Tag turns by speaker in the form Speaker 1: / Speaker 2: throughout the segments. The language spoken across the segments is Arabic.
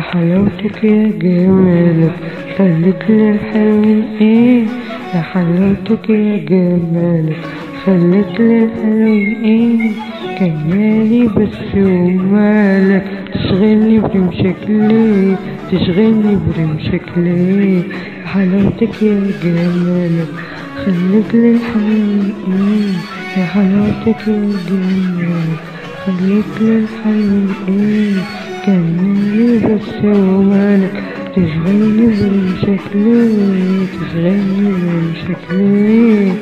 Speaker 1: حلاوتك يا جمالك خليك للحلوين إيه يا حلاوتك يا جمالك خليك للحلوين إيه كان مالي بس ومالك تشغلني برمشك ليه تشغلني برمشك ليه حلاوتك يا جمالك خليك للحلوين إيه يا حلاوتك يا جمالك خليك للحلوين إيه كان مالي بس ومالك تشغلني برمشك ليه تشغلني برمشك ليه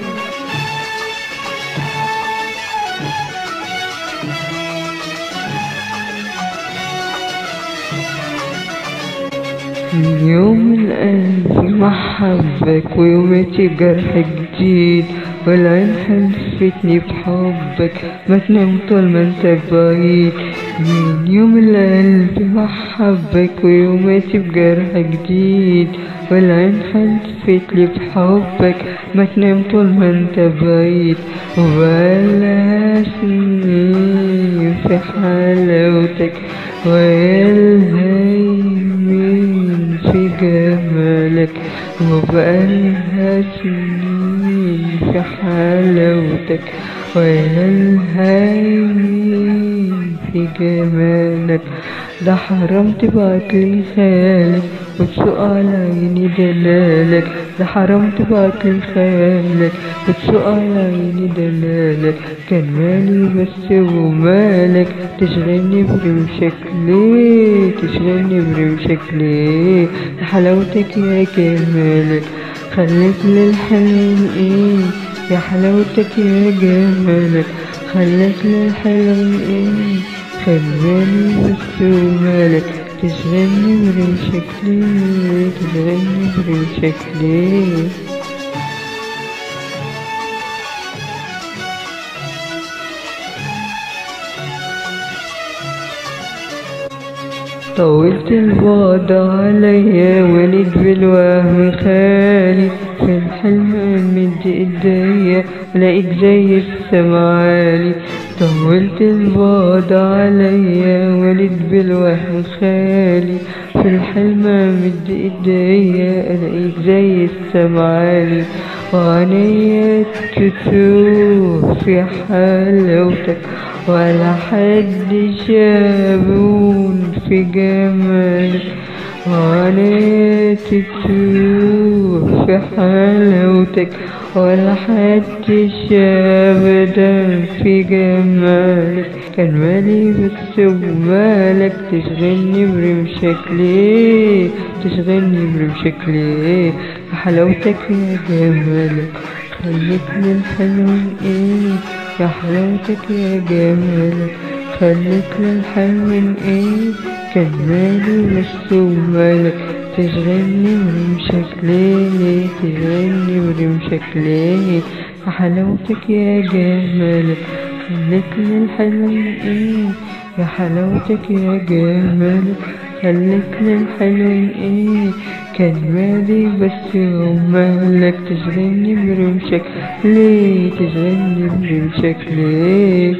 Speaker 1: يوم القلب محبك ويومتي جرح جديد والعين حلفتني بحبك. ما تنام طول ما انت بعيد. من يوم القلب محبك ويومتي بجرح جديد والعين حلفتلي بحبك. ما تنام طول ما انت بعيد. وبقالها سنين في حلاوتك في جمالك وبقالها سنين في حلاوتك والهيمين في جمالك. ده حرام لي خيالك على عيني دلالك تبعت لي خيالك وتسوق على عيني دلالك. كان مالي بس ومالك تشغلني برمشك ليه تشغلني برمشك ليه حلاوتك يا جمالك خليك للحلوين إيه؟ يا حلاوتك يا جمالك خليك للحلوين إيه؟ خلاني بس ومالك. تشغلني برمشك ليه تشغلني برمشك ليه طولت البعد عليا ولد بالوهم خالي في الحلم مد ايديا لقيت زي السمعالي طولت البعد عليا ولد بالوهم خالي. في الحلم مد إيديا لقيت زي السمعالي وعينيا تتوه في حلاوتك ولا حد شافون في جمالك. وعينيا تتوه في حلاوتك ولا حد شاف في جمالك كان مالي بس ومالك تشغلني برمشك ليه تشغلني برمشك ليه حلاوتك يا جمالك خليك للحلوين إيه يا حلاوتك يا جمالك خليك للحلوين إيه بس ومالك تشغلني برمشك ليه تشغلني برمشك ليه يا حلاوتك يا جمالك خليك للحلوين إيه يا حلاوتك يا جمالك خليك للحلوين إيه مالي بس ومالك تشغلني برمشك ليه تشغلني برمشك ليه